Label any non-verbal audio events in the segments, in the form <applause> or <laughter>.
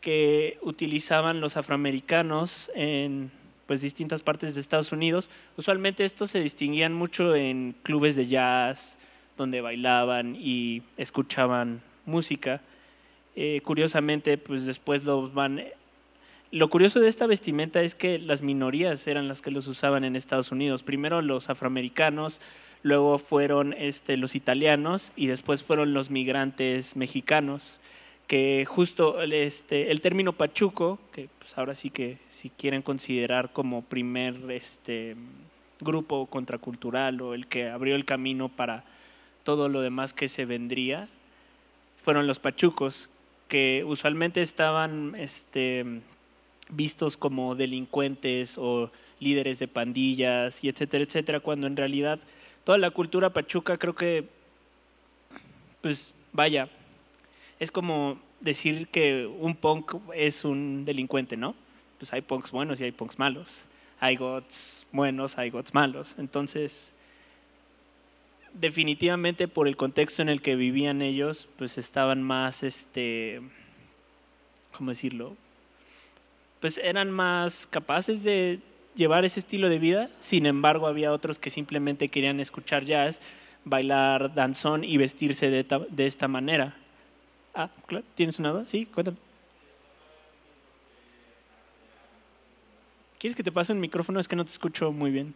que utilizaban los afroamericanos en pues, distintas partes de Estados Unidos. Usualmente estos se distinguían mucho en clubes de jazz, donde bailaban y escuchaban música. Eh, curiosamente, pues después los van... Lo curioso de esta vestimenta es que las minorías eran las que los usaban en Estados Unidos. Primero los afroamericanos, luego fueron este, los italianos y después fueron los migrantes mexicanos que justo este, el término pachuco, que pues ahora sí que si quieren considerar como primer este, grupo contracultural o el que abrió el camino para todo lo demás que se vendría, fueron los pachucos, que usualmente estaban este, vistos como delincuentes o líderes de pandillas y etcétera, etcétera, cuando en realidad toda la cultura pachuca creo que, pues vaya, es como decir que un punk es un delincuente, ¿no? Pues hay punks buenos y hay punks malos. Hay gots buenos, hay gots malos. Entonces, definitivamente por el contexto en el que vivían ellos, pues estaban más, este, ¿cómo decirlo? Pues eran más capaces de llevar ese estilo de vida. Sin embargo, había otros que simplemente querían escuchar jazz, bailar danzón y vestirse de, de esta manera. Ah, claro, ¿tienes una duda? Sí, cuéntame. ¿Quieres que te pase un micrófono? Es que no te escucho muy bien.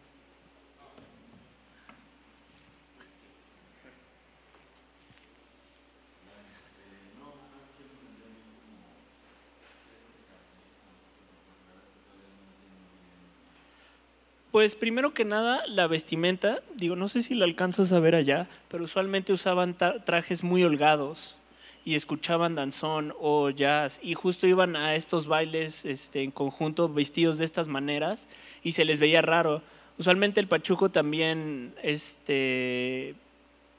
Pues primero que nada, la vestimenta, digo, no sé si lo alcanzas a ver allá, pero usualmente usaban trajes muy holgados, y escuchaban danzón o jazz y justo iban a estos bailes este, en conjunto vestidos de estas maneras y se les veía raro. Usualmente el pachuco también este,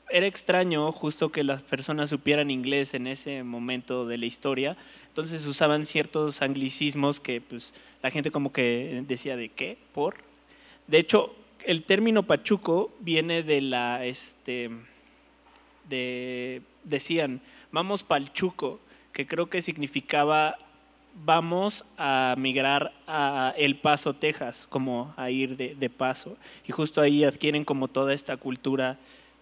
era extraño justo que las personas supieran inglés en ese momento de la historia, entonces usaban ciertos anglicismos que pues, la gente como que decía de qué, por. De hecho, el término pachuco viene de la, este, de, decían, vamos palchuco, que creo que significaba vamos a migrar a El Paso, Texas, como a ir de, paso. Y justo ahí adquieren como toda esta cultura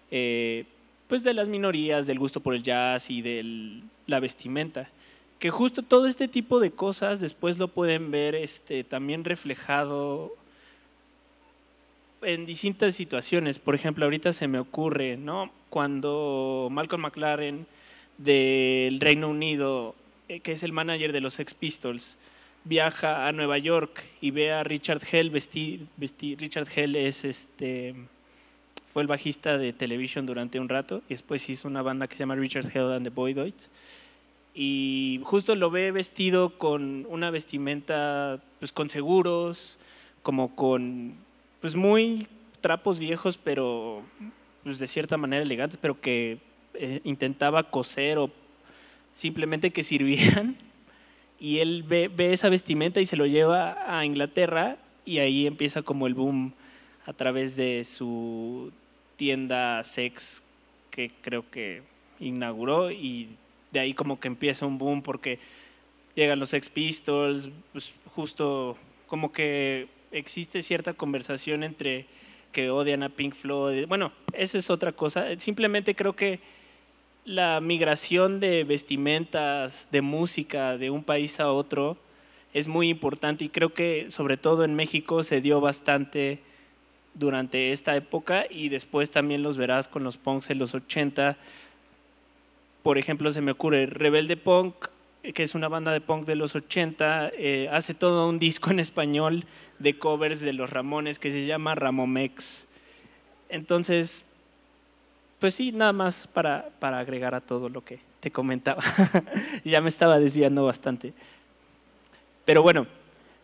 eh, pues de las minorías, del gusto por el jazz y de la vestimenta. Que justo todo este tipo de cosas después lo pueden ver este, también reflejado en distintas situaciones. Por ejemplo, ahorita se me ocurre, ¿no? Cuando Malcolm McLaren del Reino Unido, eh, que es el manager de los Sex Pistols, viaja a Nueva York y ve a Richard Hell vestir, Richard Hell es este fue el bajista de Television durante un rato y después hizo una banda que se llama Richard Hell and the Boydoids. Y justo lo ve vestido con una vestimenta pues con seguros, como con pues muy trapos viejos pero pues de cierta manera elegantes, pero que eh, intentaba coser o simplemente que sirvieran. Y él ve, esa vestimenta y se lo lleva a Inglaterra y ahí empieza como el boom a través de su tienda sex que creo que inauguró y de ahí como que empieza un boom porque llegan los Sex Pistols, pues justo como que existe cierta conversación entre que odian a Pink Floyd. Bueno, eso es otra cosa. Simplemente creo que la migración de vestimentas, de música de un país a otro es muy importante y creo que sobre todo en México se dio bastante durante esta época y después también los verás con los punks en los 80. Por ejemplo, se me ocurre Rebelde Punk, que es una banda de punk de los 80, eh, hace todo un disco en español de covers de los Ramones que se llama Ramomex. Entonces, pues sí, nada más para, para agregar a todo lo que te comentaba. <laughs> ya me estaba desviando bastante. Pero bueno,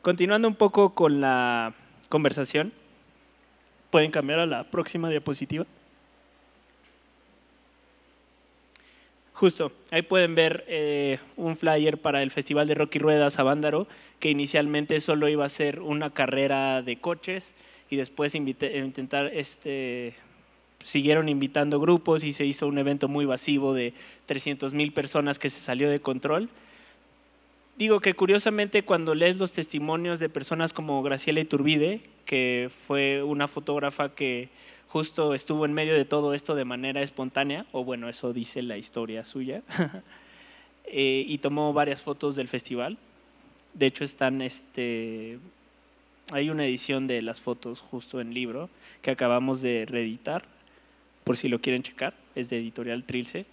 continuando un poco con la conversación, pueden cambiar a la próxima diapositiva. Justo, ahí pueden ver eh, un flyer para el Festival de Rocky Ruedas a Bándaro, que inicialmente solo iba a ser una carrera de coches y después intentar este, siguieron invitando grupos y se hizo un evento muy masivo de 300 mil personas que se salió de control. digo que curiosamente cuando lees los testimonios de personas como Graciela Iturbide, que fue una fotógrafa que justo estuvo en medio de todo esto de manera espontánea, o bueno, eso dice la historia suya, <laughs> eh, y tomó varias fotos del festival. De hecho, están, este, hay una edición de las fotos justo en libro que acabamos de reeditar, por si lo quieren checar, es de editorial Trilce.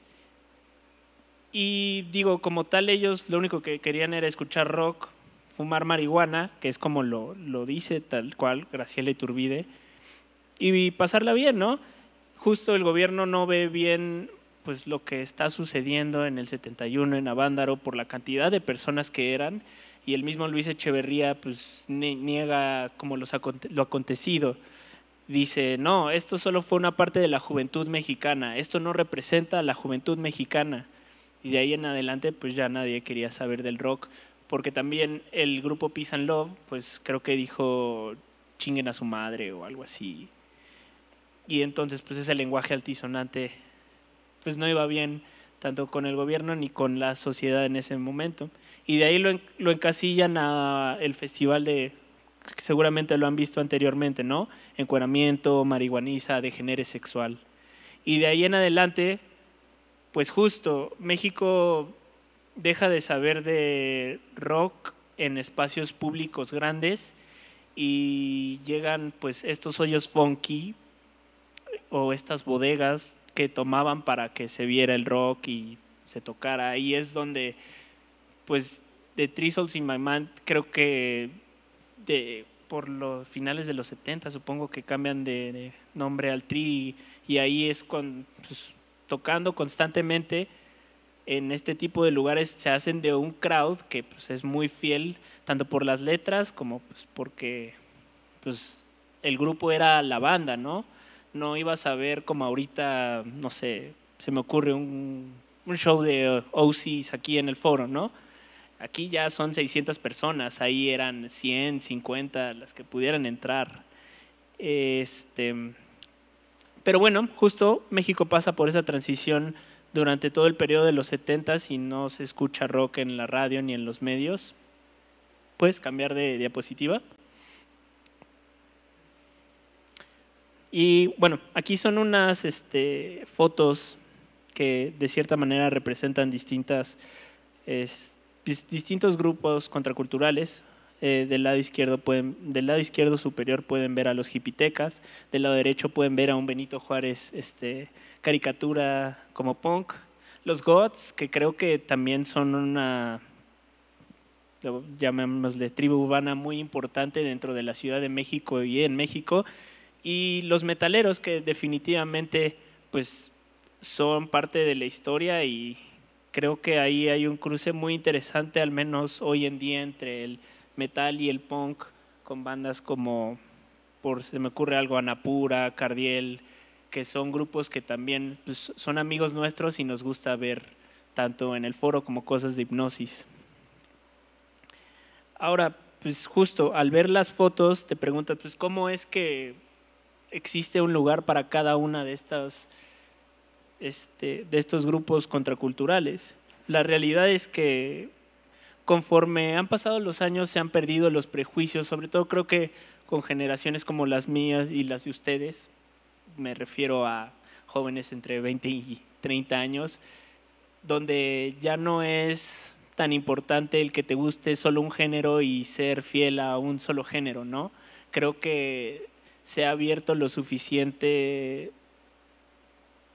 Y digo, como tal, ellos lo único que querían era escuchar rock, fumar marihuana, que es como lo, lo dice tal cual Graciela Iturbide, y pasarla bien, ¿no? Justo el gobierno no ve bien pues lo que está sucediendo en el 71 en Avándaro por la cantidad de personas que eran y el mismo Luis Echeverría pues niega como los, lo acontecido. Dice, no, esto solo fue una parte de la juventud mexicana, esto no representa a la juventud mexicana. Y de ahí en adelante pues ya nadie quería saber del rock, porque también el grupo Peace and Love pues creo que dijo chinguen a su madre o algo así y entonces pues ese lenguaje altisonante pues no iba bien tanto con el gobierno ni con la sociedad en ese momento. Y de ahí lo, lo encasillan a el festival de, seguramente lo han visto anteriormente, ¿no? Encueramiento, marihuaniza, degenere sexual. Y de ahí en adelante, pues justo, México deja de saber de rock en espacios públicos grandes y llegan pues estos hoyos funky o estas bodegas que tomaban para que se viera el rock y se tocara. Ahí es donde, pues, de Trizzles in My Mind, creo que por los finales de los 70, supongo que cambian de, nombre al Tri, y, ahí es con, pues, tocando constantemente en este tipo de lugares se hacen de un crowd que pues, es muy fiel, tanto por las letras como pues, porque el grupo era la banda, ¿no? no ibas a ver como ahorita, no sé, se me ocurre un, show de OCs aquí en el foro, ¿no? Aquí ya son 600 personas, ahí eran 100, 50 las que pudieran entrar. Este, pero bueno, justo México pasa por esa transición durante todo el periodo de los 70 y no se escucha rock en la radio ni en los medios. ¿Puedes cambiar de diapositiva? Y bueno, aquí son unas este, fotos que de cierta manera representan distintas, distintos grupos contraculturales. Eh, del, lado izquierdo pueden, del lado izquierdo superior pueden ver a los hipitecas, del lado derecho pueden ver a un Benito Juárez este, caricatura como punk. Los Gods, que creo que también son una, llamémosle, tribu urbana muy importante dentro de la Ciudad de México y en México, y los metaleros que definitivamente pues son parte de la historia y creo que ahí hay un cruce muy interesante, al menos hoy en día, entre el metal y el punk, con bandas como, por se me ocurre algo, Anapura, Cardiel, que son grupos que también pues, son amigos nuestros y nos gusta ver tanto en el foro como cosas de hipnosis. Ahora, pues justo al ver las fotos te preguntas, pues cómo es que existe un lugar para cada una de estas este, de estos grupos contraculturales. La realidad es que conforme han pasado los años se han perdido los prejuicios, sobre todo creo que con generaciones como las mías y las de ustedes, me refiero a jóvenes entre 20 y 30 años, donde ya no es tan importante el que te guste solo un género y ser fiel a un solo género, ¿no? Creo que se ha abierto lo suficiente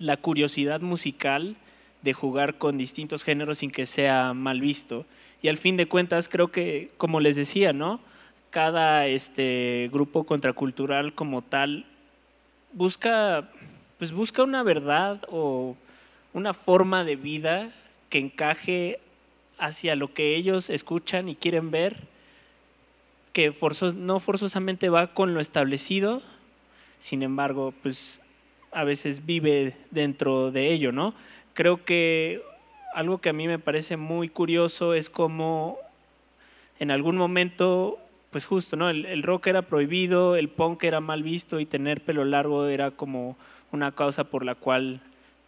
la curiosidad musical de jugar con distintos géneros sin que sea mal visto. Y al fin de cuentas, creo que, como les decía, ¿no? Cada este, grupo contracultural como tal busca, pues busca una verdad o una forma de vida que encaje hacia lo que ellos escuchan y quieren ver que no forzosamente va con lo establecido, sin embargo, pues a veces vive dentro de ello, ¿no? Creo que algo que a mí me parece muy curioso es como en algún momento, pues justo, ¿no? El, rock era prohibido, el punk era mal visto y tener pelo largo era como una causa por la cual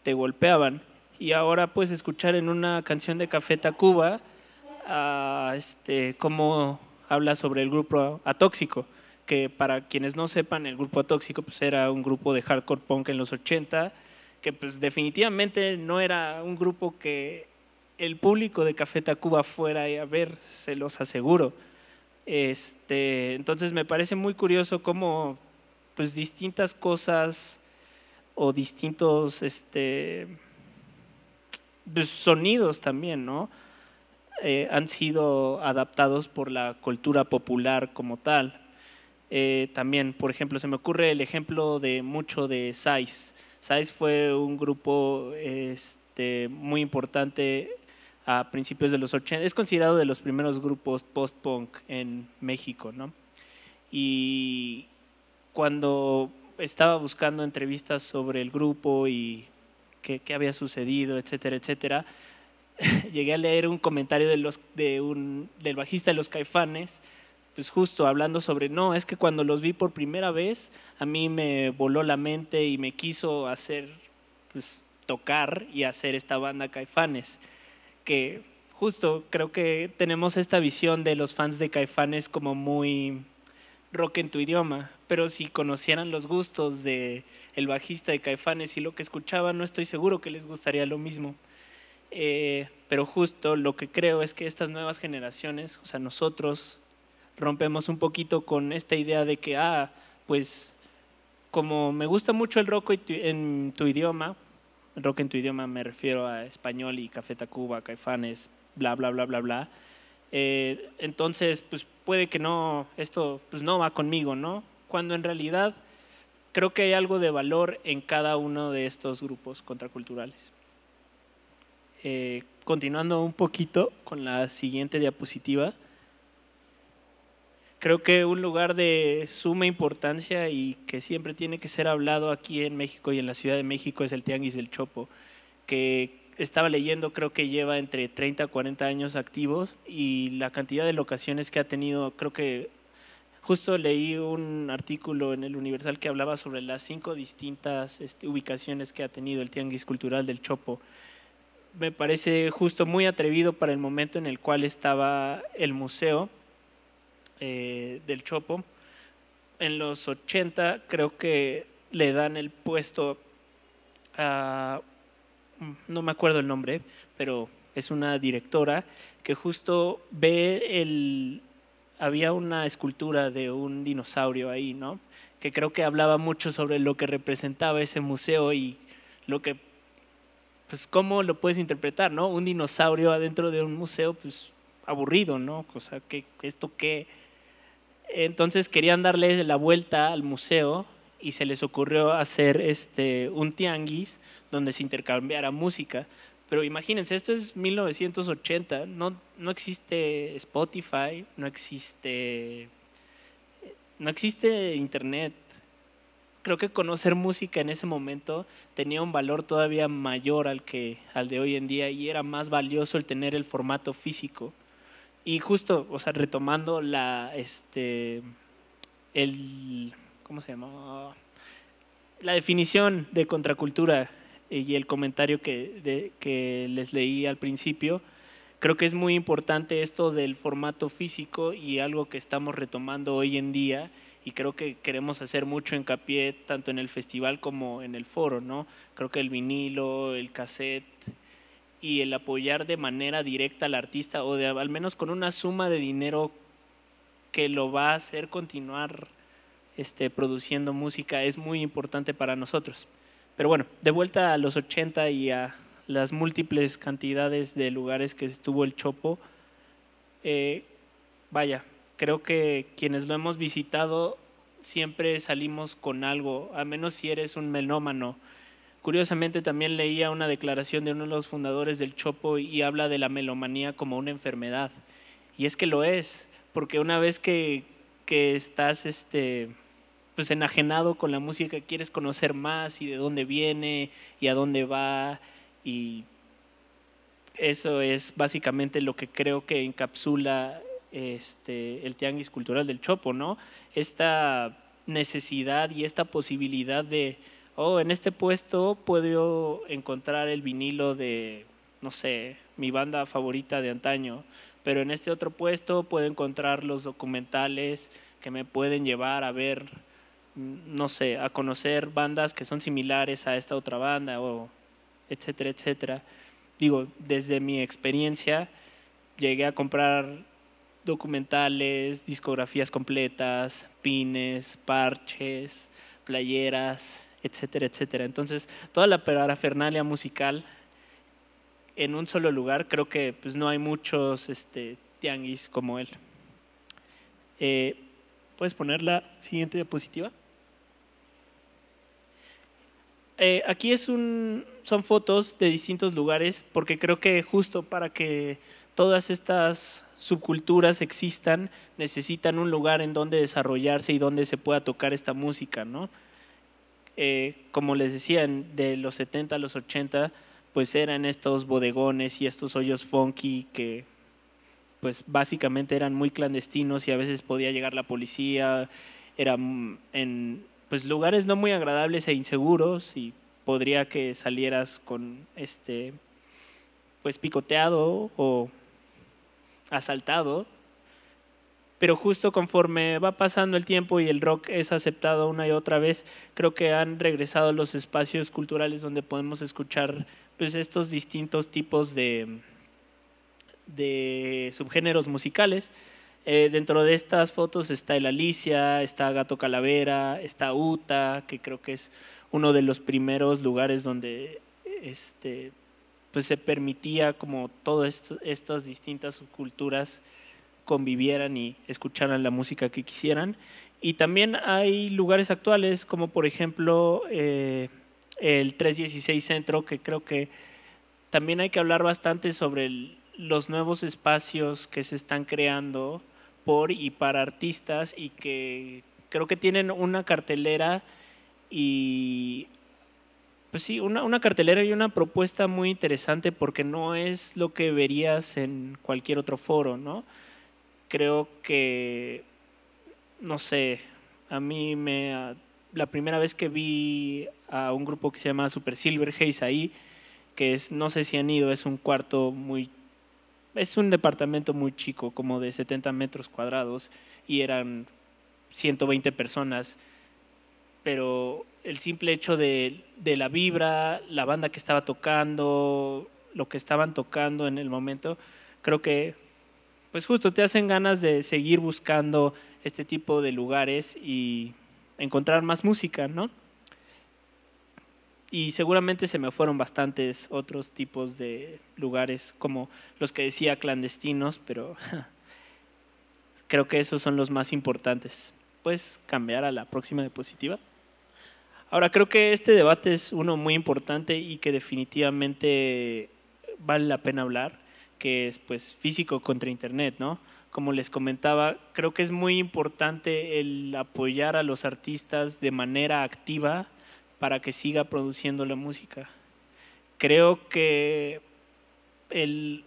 te golpeaban. Y ahora puedes escuchar en una canción de Café Tacuba a este, cómo habla sobre el grupo Atóxico, que para quienes no sepan, el grupo Atóxico pues era un grupo de hardcore punk en los 80, que pues definitivamente no era un grupo que el público de Café Tacuba fuera a ver, se los aseguro. Este, entonces me parece muy curioso cómo pues distintas cosas o distintos este, pues, sonidos también, ¿no? Eh, han sido adaptados por la cultura popular como tal. Eh, también, por ejemplo, se me ocurre el ejemplo de mucho de Sais. Sais fue un grupo este, muy importante a principios de los 80. Es considerado de los primeros grupos post-punk en México, ¿no? Y cuando estaba buscando entrevistas sobre el grupo y qué, qué había sucedido, etcétera, etcétera, <laughs> llegué a leer un comentario de los, de un, del bajista de los caifanes, pues justo hablando sobre, no, es que cuando los vi por primera vez, a mí me voló la mente y me quiso hacer, pues tocar y hacer esta banda caifanes, que justo creo que tenemos esta visión de los fans de caifanes como muy rock en tu idioma, pero si conocieran los gustos de el bajista de Caifanes y lo que escuchaban, no estoy seguro que les gustaría lo mismo. Eh, pero justo lo que creo es que estas nuevas generaciones, o sea, nosotros rompemos un poquito con esta idea de que, ah, pues como me gusta mucho el rock en tu idioma, el rock en tu idioma me refiero a español y Café Tacuba, Caifanes, bla, bla, bla, bla, bla. Eh, entonces, pues puede que no, esto pues no va conmigo, ¿no? Cuando en realidad creo que hay algo de valor en cada uno de estos grupos contraculturales. Eh, continuando un poquito con la siguiente diapositiva, creo que un lugar de suma importancia y que siempre tiene que ser hablado aquí en México y en la Ciudad de México es el Tianguis del Chopo, que estaba leyendo, creo que lleva entre 30 a 40 años activos y la cantidad de locaciones que ha tenido, creo que justo leí un artículo en el Universal que hablaba sobre las cinco distintas este, ubicaciones que ha tenido el Tianguis Cultural del Chopo. Me parece justo muy atrevido para el momento en el cual estaba el museo eh, del Chopo. En los 80 creo que le dan el puesto a, no me acuerdo el nombre, pero es una directora que justo ve el, había una escultura de un dinosaurio ahí, ¿no? Que creo que hablaba mucho sobre lo que representaba ese museo y lo que pues cómo lo puedes interpretar, ¿no? Un dinosaurio adentro de un museo, pues aburrido, ¿no? O sea, ¿qué, ¿esto qué? Entonces querían darle la vuelta al museo y se les ocurrió hacer este, un tianguis donde se intercambiara música. Pero imagínense, esto es 1980, no, no existe Spotify, no existe, no existe Internet, creo que conocer música en ese momento tenía un valor todavía mayor al que al de hoy en día y era más valioso el tener el formato físico. Y justo, o sea, retomando la este el ¿cómo se llama? La definición de contracultura y el comentario que, que les leí al principio, creo que es muy importante esto del formato físico y algo que estamos retomando hoy en día y creo que queremos hacer mucho hincapié tanto en el festival como en el foro, ¿no? Creo que el vinilo, el cassette y el apoyar de manera directa al artista o de al menos con una suma de dinero que lo va a hacer continuar este, produciendo música es muy importante para nosotros. Pero bueno, de vuelta a los 80 y a las múltiples cantidades de lugares que estuvo el Chopo, eh, vaya, creo que quienes lo hemos visitado siempre salimos con algo, a menos si eres un melómano. Curiosamente también leía una declaración de uno de los fundadores del Chopo y habla de la melomanía como una enfermedad. Y es que lo es, porque una vez que, que estás este, pues enajenado con la música, quieres conocer más y de dónde viene y a dónde va y eso es básicamente lo que creo que encapsula este, el tianguis cultural del Chopo, ¿no? Esta necesidad y esta posibilidad de, oh, en este puesto puedo encontrar el vinilo de, no sé, mi banda favorita de antaño, pero en este otro puesto puedo encontrar los documentales que me pueden llevar a ver, mm, no sé, a conocer bandas que son similares a esta otra banda, o etcétera, etcétera. Digo, desde mi experiencia, llegué a comprar documentales, discografías completas, pines, parches, playeras, etcétera, etcétera. Entonces, toda la parafernalia musical en un solo lugar, creo que pues, no hay muchos este, tianguis como él. Eh, ¿Puedes poner la siguiente diapositiva? Eh, aquí es un, son fotos de distintos lugares porque creo que justo para que todas estas subculturas existan necesitan un lugar en donde desarrollarse y donde se pueda tocar esta música, ¿no? Eh, como les decía, de los 70 a los 80, pues eran estos bodegones y estos hoyos funky que pues básicamente eran muy clandestinos y a veces podía llegar la policía, eran en pues lugares no muy agradables e inseguros y podría que salieras con este pues picoteado o asaltado, pero justo conforme va pasando el tiempo y el rock es aceptado una y otra vez, creo que han regresado los espacios culturales donde podemos escuchar pues, estos distintos tipos de, subgéneros musicales. Eh, dentro de estas fotos está el Alicia, está Gato Calavera, está Uta, que creo que es uno de los primeros lugares donde este, pues se permitía como todas estas distintas subculturas convivieran y escucharan la música que quisieran. Y también hay lugares actuales, como por ejemplo eh, el 316 Centro, que creo que también hay que hablar bastante sobre los nuevos espacios que se están creando por y para artistas y que creo que tienen una cartelera y pues sí, una, cartelera y una propuesta muy interesante porque no es lo que verías en cualquier otro foro, ¿no? Creo que, no sé, a mí me... La primera vez que vi a un grupo que se llama Super Silver Haze ahí, que es, no sé si han ido, es un cuarto muy... Es un departamento muy chico, como de 70 metros cuadrados, y eran 120 personas, pero el simple hecho de, la vibra, la banda que estaba tocando, lo que estaban tocando en el momento, creo que pues justo te hacen ganas de seguir buscando este tipo de lugares y encontrar más música, ¿no? Y seguramente se me fueron bastantes otros tipos de lugares, como los que decía clandestinos, pero <laughs> creo que esos son los más importantes. ¿Puedes cambiar a la próxima diapositiva? Ahora, creo que este debate es uno muy importante y que definitivamente vale la pena hablar, que es pues físico contra internet, ¿no? Como les comentaba, creo que es muy importante el apoyar a los artistas de manera activa para que siga produciendo la música. Creo que el,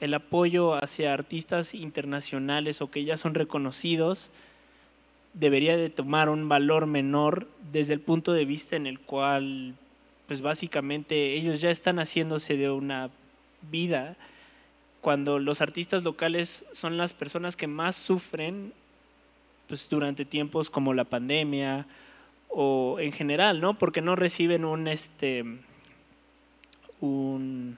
el apoyo hacia artistas internacionales o que ya son reconocidos, debería de tomar un valor menor desde el punto de vista en el cual, pues básicamente ellos ya están haciéndose de una vida, cuando los artistas locales son las personas que más sufren pues, durante tiempos como la pandemia o en general, ¿no? Porque no reciben un, este, un,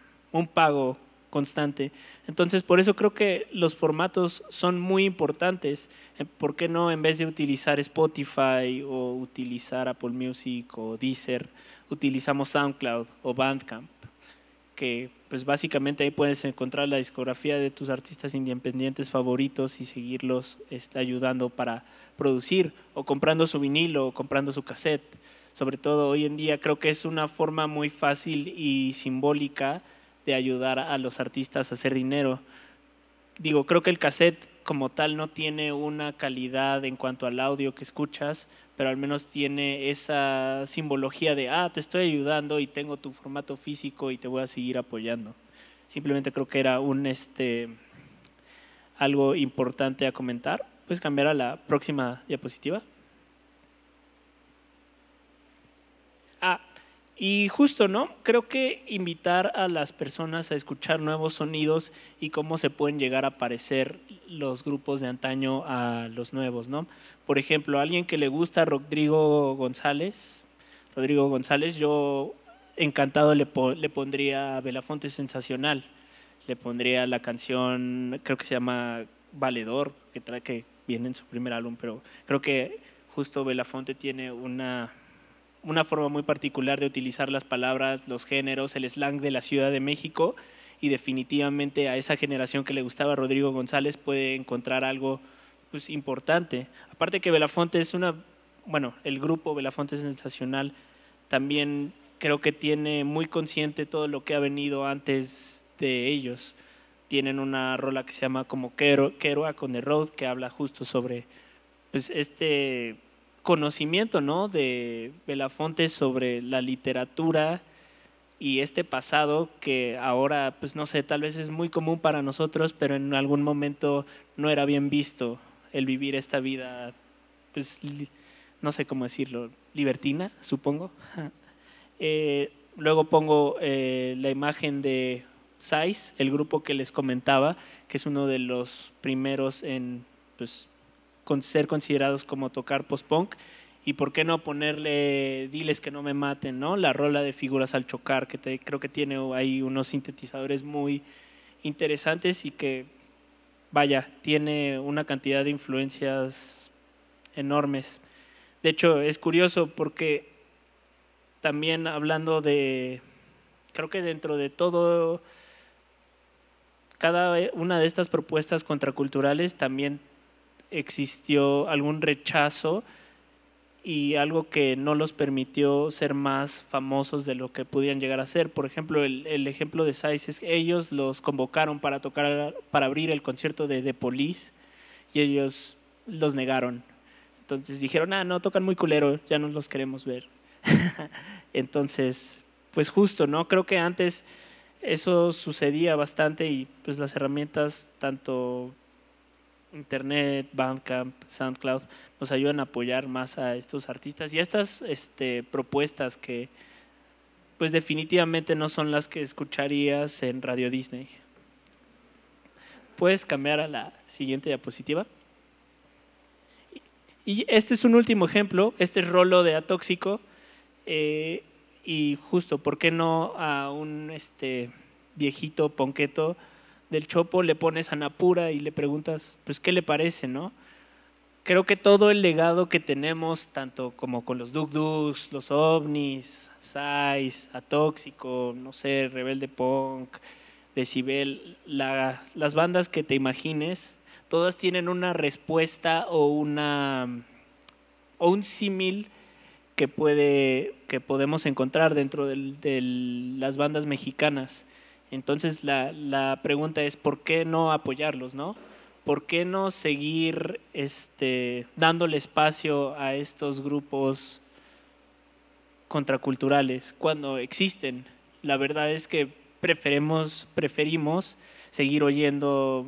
pago constante. Entonces, por eso creo que los formatos son muy importantes. Eh, ¿Por qué no en vez de utilizar Spotify o utilizar Apple Music o Deezer, utilizamos SoundCloud o Bandcamp? Que pues básicamente ahí puedes encontrar la discografía de tus artistas independientes favoritos y seguirlos está ayudando para producir o comprando su vinilo o comprando su cassette. Sobre todo hoy en día creo que es una forma muy fácil y simbólica de ayudar a los artistas a hacer dinero. Digo, creo que el cassette como tal no tiene una calidad en cuanto al audio que escuchas, pero al menos tiene esa simbología de, ah, te estoy ayudando y tengo tu formato físico y te voy a seguir apoyando. Simplemente creo que era un, este, algo importante a comentar. ¿Puedes cambiar a la próxima diapositiva? Ah, Y justo, ¿no? Creo que invitar a las personas a escuchar nuevos sonidos y cómo se pueden llegar a parecer los grupos de antaño a los nuevos, ¿no? Por ejemplo, alguien que le gusta Rodrigo González, Rodrigo González, yo encantado le, le pondría Belafonte Sensacional, le pondría la canción, creo que se llama Valedor, que trae que viene en su primer álbum, pero creo que justo Belafonte tiene una una forma muy particular de utilizar las palabras, los géneros, el slang de la Ciudad de México y definitivamente a esa generación que le gustaba Rodrigo González puede encontrar algo pues, importante. Aparte que Belafonte es una, bueno, el grupo Belafonte es sensacional, también creo que tiene muy consciente todo lo que ha venido antes de ellos. Tienen una rola que se llama como Keroa con The Road, que habla justo sobre pues, este conocimiento ¿no? de Belafonte sobre la literatura y este pasado que ahora, pues no sé, tal vez es muy común para nosotros, pero en algún momento no era bien visto el vivir esta vida, pues no sé cómo decirlo, libertina, supongo. <laughs> Eh, luego pongo eh, la imagen de Sais, el grupo que les comentaba, que es uno de los primeros en pues, con ser considerados como tocar post-punk. Y por qué no ponerle Diles que no me maten, ¿no? La rola de figuras al chocar, que creo que tiene ahí unos sintetizadores muy interesantes y que, vaya, tiene una cantidad de influencias enormes. De hecho, es curioso porque también hablando de, creo que dentro de todo, cada una de estas propuestas contraculturales también existió algún rechazo y algo que no los permitió ser más famosos de lo que podían llegar a ser. Por ejemplo, el, ejemplo de Sais es ellos los convocaron para tocar, para abrir el concierto de The Police y ellos los negaron. Entonces dijeron, ah, no, tocan muy culero, ya no los queremos ver. <laughs> Entonces, pues justo, ¿no? Creo que antes eso sucedía bastante y pues las herramientas tanto Internet, Bandcamp, SoundCloud nos ayudan a apoyar más a estos artistas y a estas este, propuestas que pues definitivamente no son las que escucharías en Radio Disney. Puedes cambiar a la siguiente diapositiva. Y este es un último ejemplo, este es Rolo de Atóxico. Eh, y justo, ¿por qué no a un este, viejito ponqueto del Chopo le pones a Napura y le preguntas, pues, ¿qué le parece, no? Creo que todo el legado que tenemos, tanto como con los Duk los OVNIs, Sais, Atóxico, no sé, Rebelde Punk, Decibel, las bandas que te imagines, todas tienen una respuesta o una o un símil que que podemos encontrar dentro de las bandas mexicanas entonces la, pregunta es, ¿por qué no apoyarlos, no? ¿Por qué no seguir este, dándole espacio a estos grupos contraculturales cuando existen? La verdad es que preferimos seguir oyendo,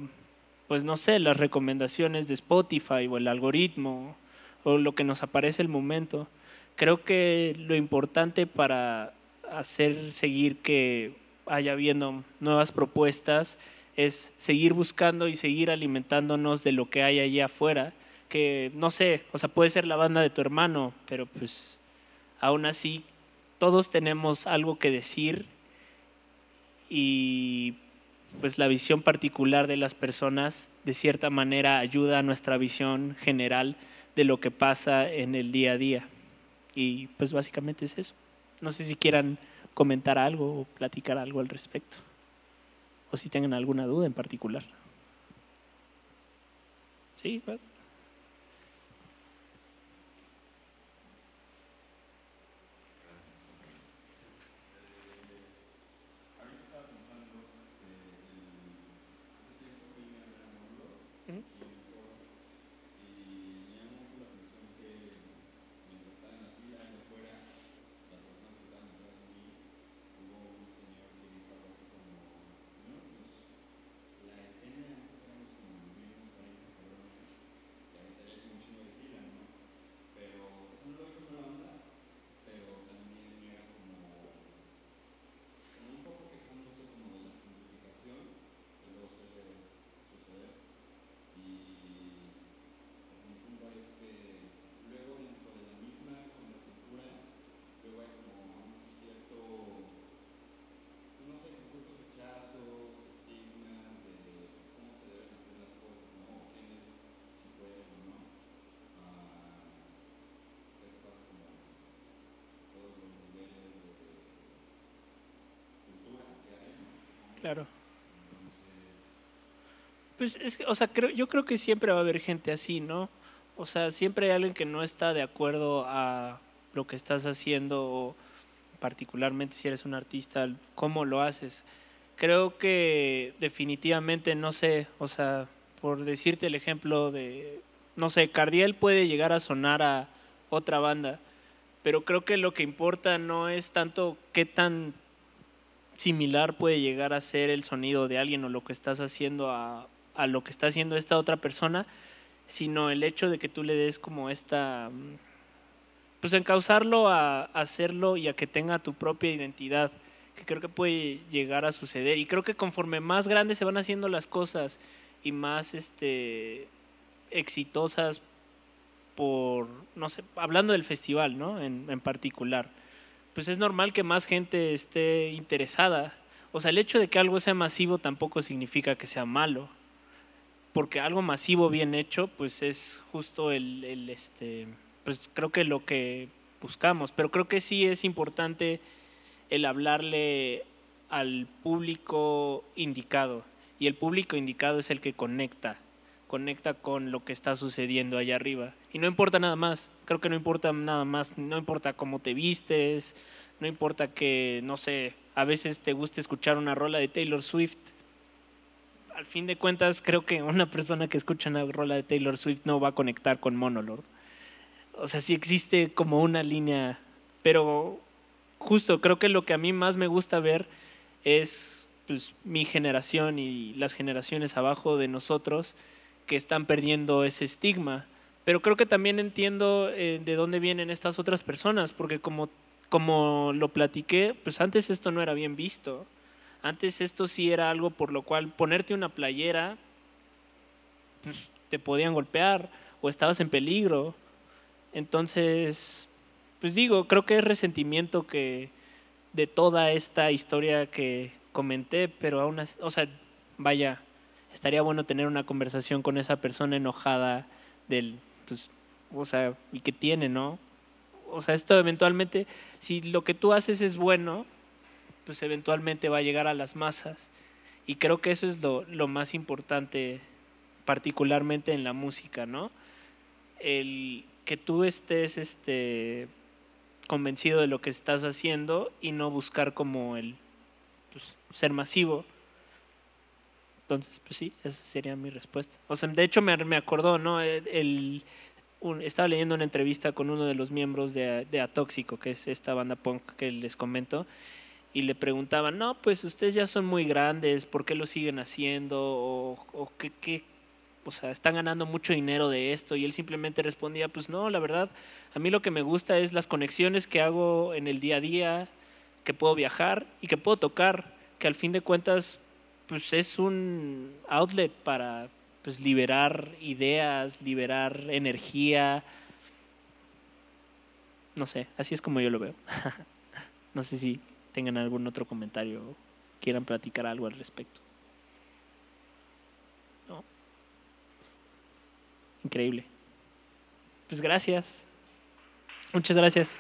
pues no sé, las recomendaciones de Spotify o el algoritmo o lo que nos aparece el momento. Creo que lo importante para hacer seguir que haya habiendo nuevas propuestas, es seguir buscando y seguir alimentándonos de lo que hay allá afuera, que no sé, o sea, puede ser la banda de tu hermano, pero pues aún así todos tenemos algo que decir y pues la visión particular de las personas de cierta manera ayuda a nuestra visión general de lo que pasa en el día a día. Y pues básicamente es eso. No sé si quieran comentar algo o platicar algo al respecto. O si tengan alguna duda en particular. ¿Sí? ¿Vas? Claro. Pues es que, o sea, creo, yo creo que siempre va a haber gente así, ¿no? O sea, siempre hay alguien que no está de acuerdo a lo que estás haciendo, particularmente si eres un artista, cómo lo haces. Creo que definitivamente, no sé, o sea, por decirte el ejemplo de, no sé, Cardiel puede llegar a sonar a otra banda, pero creo que lo que importa no es tanto qué tan similar puede llegar a ser el sonido de alguien o lo que estás haciendo a, a lo que está haciendo esta otra persona, sino el hecho de que tú le des como esta, mm, pues encauzarlo a, hacerlo y a que tenga tu propia identidad, que creo que puede llegar a suceder. Y creo que conforme más grandes se van haciendo las cosas y más este, exitosas por, no sé, hablando del festival, ¿no? En, en particular, pues es normal que más gente esté interesada. O sea, el hecho de que algo sea masivo tampoco significa que sea malo porque algo masivo bien hecho, pues es justo el, este, pues creo que lo que buscamos, pero creo que sí es importante el hablarle al público indicado y el público indicado es el que conecta, conecta con lo que está sucediendo allá arriba. Y no importa nada más, creo que no importa nada más, no importa cómo te vistes, no importa que, no sé, a veces te guste escuchar una rola de Taylor Swift, al fin de cuentas creo que una persona que escucha una rola de Taylor Swift no va a conectar con Monolord. O sea, sí existe como una línea, pero justo creo que lo que a mí más me gusta ver es pues, mi generación y las generaciones abajo de nosotros que están perdiendo ese estigma. Pero creo que también entiendo eh, de dónde vienen estas otras personas, porque como, como lo platiqué, pues antes esto no era bien visto. Antes esto sí era algo por lo cual ponerte una playera, pues, te podían golpear o estabas en peligro. Entonces, pues digo, creo que es resentimiento que de toda esta historia que comenté, pero aún así, o sea, vaya, estaría bueno tener una conversación con esa persona enojada del, pues, o sea, y que tiene, ¿no? O sea, esto eventualmente, si lo que tú haces es bueno, pues eventualmente va a llegar a las masas. Y creo que eso es lo, lo más importante, particularmente en la música, ¿no? El que tú estés este, convencido de lo que estás haciendo y no buscar como el pues, ser masivo. Entonces, pues sí, esa sería mi respuesta. O sea, de hecho me, me acordó, ¿no? El, estaba leyendo una entrevista con uno de los miembros de, de Atóxico, que es esta banda punk que les comento, y le preguntaban, no, pues ustedes ya son muy grandes, ¿por qué lo siguen haciendo? ¿O, o qué, qué, o sea, están ganando mucho dinero de esto? Y él simplemente respondía, pues no, la verdad, a mí lo que me gusta es las conexiones que hago en el día a día, que puedo viajar y que puedo tocar, que al fin de cuentas, pues es un outlet para pues, liberar ideas, liberar energía. No sé, así es como yo lo veo. <laughs> no sé si tengan algún otro comentario o quieran platicar algo al respecto. ¿No? Increíble. Pues gracias. Muchas gracias.